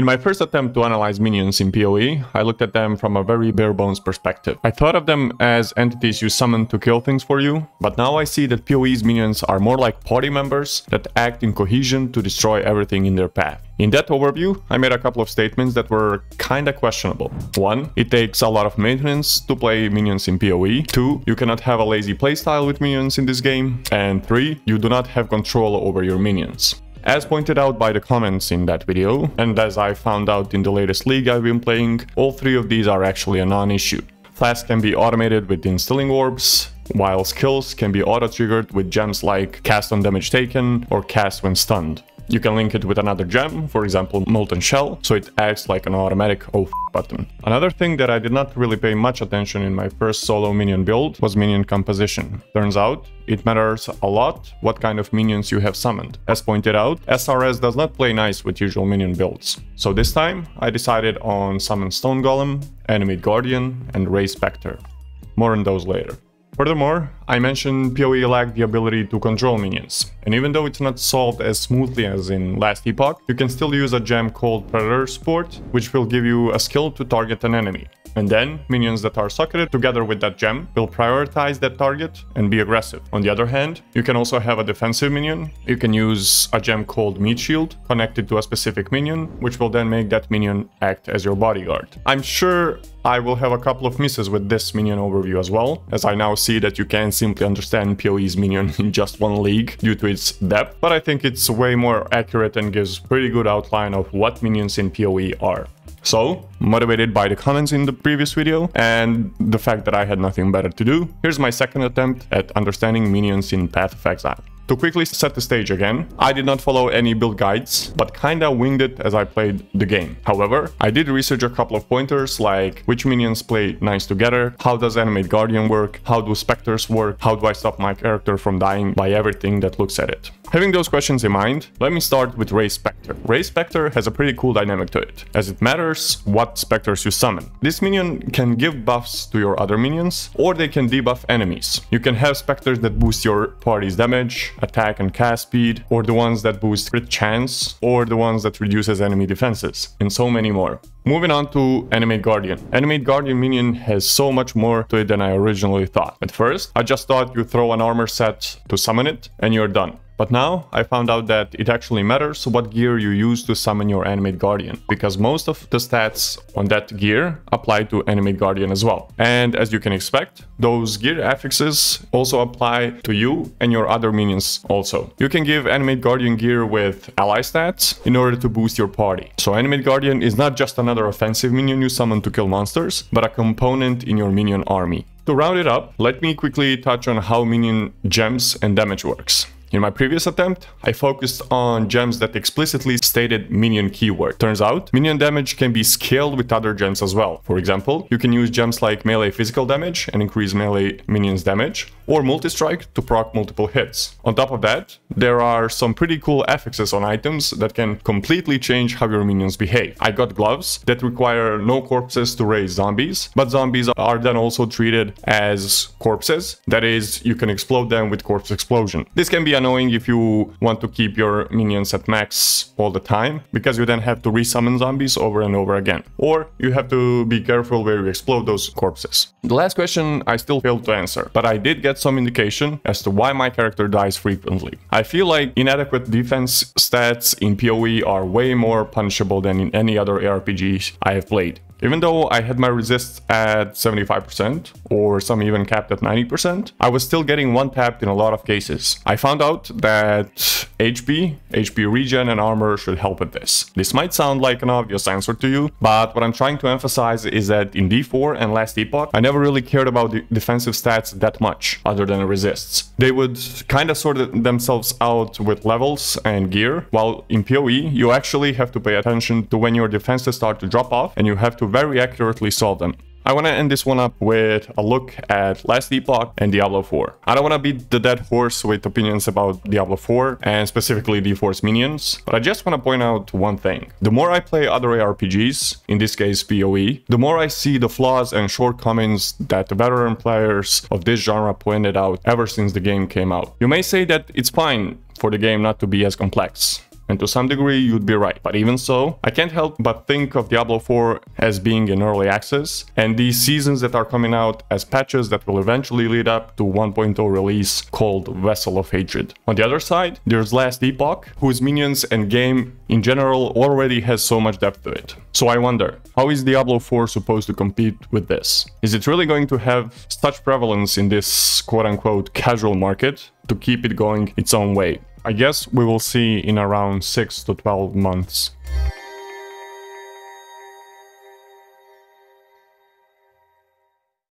In my first attempt to analyze minions in PoE, I looked at them from a very bare bones perspective. I thought of them as entities you summon to kill things for you, but now I see that PoE's minions are more like party members that act in cohesion to destroy everything in their path. In that overview, I made a couple of statements that were kinda questionable. One, it takes a lot of maintenance to play minions in PoE. Two, you cannot have a lazy playstyle with minions in this game. And three, you do not have control over your minions. As pointed out by the comments in that video, and as I found out in the latest league I've been playing, all three of these are actually a non-issue. Flasks can be automated with instilling orbs, while skills can be auto-triggered with gems like cast on damage taken or cast when stunned. You can link it with another gem, for example Molten Shell, so it acts like an automatic oh button. Another thing that I did not really pay much attention in my first solo minion build was minion composition. Turns out, it matters a lot what kind of minions you have summoned. As pointed out, SRS does not play nice with usual minion builds. So this time, I decided on summon Stone Golem, Animate Guardian, and Raise Spectre. More on those later. Furthermore, I mentioned PoE lacked the ability to control minions, and even though it's not solved as smoothly as in Last Epoch, you can still use a gem called Predator Support, which will give you a skill to target an enemy. And then, minions that are socketed together with that gem will prioritize that target and be aggressive. On the other hand, you can also have a defensive minion. You can use a gem called Meat Shield connected to a specific minion, which will then make that minion act as your bodyguard. I'm sure I will have a couple of misses with this minion overview as well, as I now see that you can simply understand PoE's minion in just one league due to its depth, but I think it's way more accurate and gives pretty good outline of what minions in PoE are. So, motivated by the comments in the previous video and the fact that I had nothing better to do, here's my second attempt at understanding minions in Path of Exile. To quickly set the stage again, I did not follow any build guides, but kinda winged it as I played the game. However, I did research a couple of pointers like which minions play nice together, how does Animate Guardian work, how do Spectres work, how do I stop my character from dying by everything that looks at it. Having those questions in mind, let me start with Raise Spectre. Raise Spectre has a pretty cool dynamic to it, as it matters what Spectres you summon. This minion can give buffs to your other minions, or they can debuff enemies. You can have Spectres that boost your party's damage, attack and cast speed, or the ones that boost crit chance, or the ones that reduces enemy defenses, and so many more. Moving on to Animate Guardian. Animate Guardian minion has so much more to it than I originally thought. At first, I just thought you throw an armor set to summon it, and you're done. But now I found out that it actually matters what gear you use to summon your Animate Guardian, because most of the stats on that gear apply to Animate Guardian as well. And as you can expect, those gear affixes also apply to you and your other minions also. You can give Animate Guardian gear with ally stats in order to boost your party. So Animate Guardian is not just another offensive minion you summon to kill monsters, but a component in your minion army. To round it up, let me quickly touch on how minion gems and damage works. In my previous attempt, I focused on gems that explicitly stated minion keyword. Turns out, minion damage can be scaled with other gems as well. For example, you can use gems like melee physical damage and increase melee minions damage, or multi-strike to proc multiple hits. On top of that, there are some pretty cool affixes on items that can completely change how your minions behave. I got gloves that require no corpses to raise zombies, but zombies are then also treated as corpses. That is, you can explode them with corpse explosion. This can be annoying if you want to keep your minions at max all the time, because you then have to resummon zombies over and over again. Or you have to be careful where you explode those corpses. The last question I still failed to answer, but I did get some indication as to why my character dies frequently. I feel like inadequate defense stats in PoE are way more punishable than in any other ARPGs I have played. Even though I had my resists at 75% or some even capped at 90%, I was still getting one tapped in a lot of cases. I found out that HP, HP regen and armor should help with this. This might sound like an obvious answer to you, but what I'm trying to emphasize is that in D4 and Last Epoch, I never really cared about the defensive stats that much, other than resists. They would kind of sort themselves out with levels and gear, while in PoE, you actually have to pay attention to when your defenses start to drop off and you have to very accurately solve them. I want to end this one up with a look at Last Epoch and Diablo 4. I don't want to beat the dead horse with opinions about Diablo 4 and specifically D4's minions, but I just want to point out one thing. The more I play other ARPGs, in this case PoE, the more I see the flaws and shortcomings that the veteran players of this genre pointed out ever since the game came out. You may say that it's fine for the game not to be as complex, And to some degree, you'd be right. But even so, I can't help but think of Diablo 4 as being in early access, and these seasons that are coming out as patches that will eventually lead up to 1.0 release called Vessel of Hatred. On the other side, there's Last Epoch, whose minions and game in general already has so much depth to it. So I wonder, how is Diablo 4 supposed to compete with this? Is it really going to have such prevalence in this quote-unquote casual market to keep it going its own way? I guess we will see in around 6 to 12 months.